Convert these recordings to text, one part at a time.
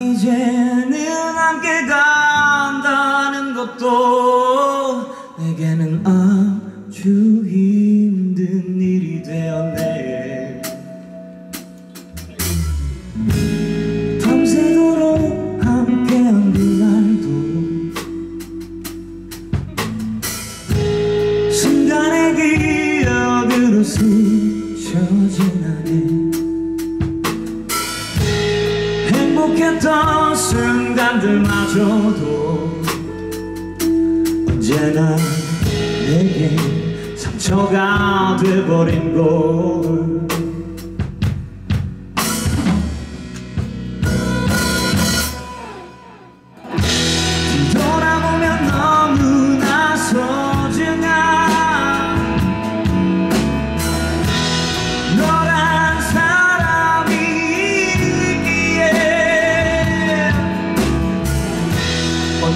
이제는 함께 간다는 것도 내게는 아주 힘 순간들마저도 언제나 내게 상처가 돼버린 걸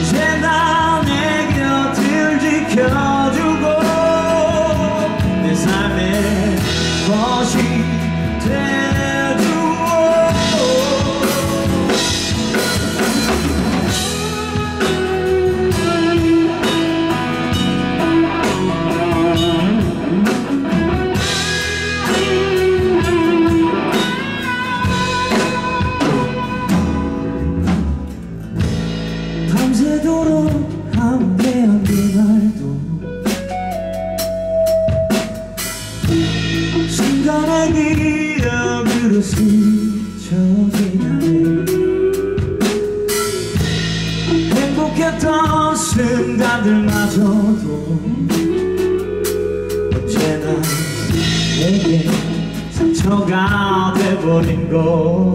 언제나 내 곁을 지켜 밤새도록 함께한 그날도 순간의 기억으로 스쳐 지나네 행복했던 순간들마저도 언제나 내게 상처가 돼버린 걸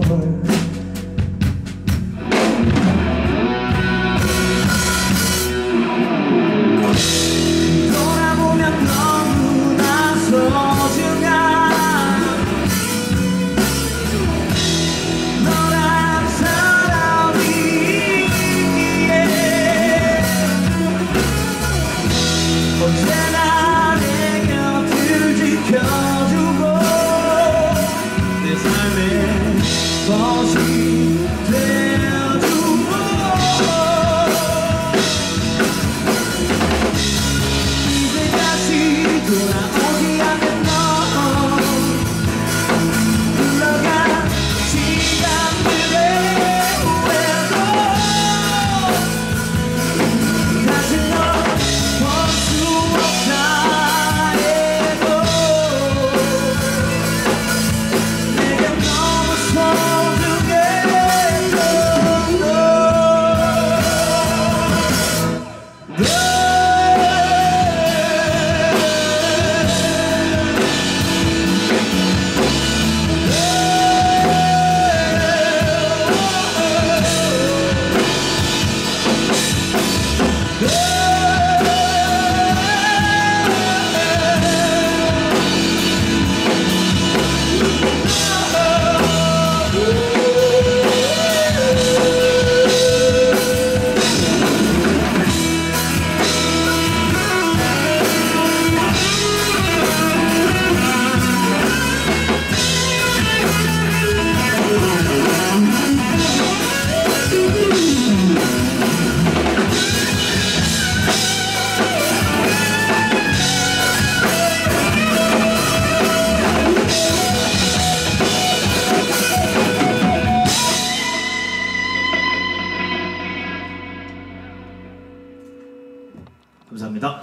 감사합니다.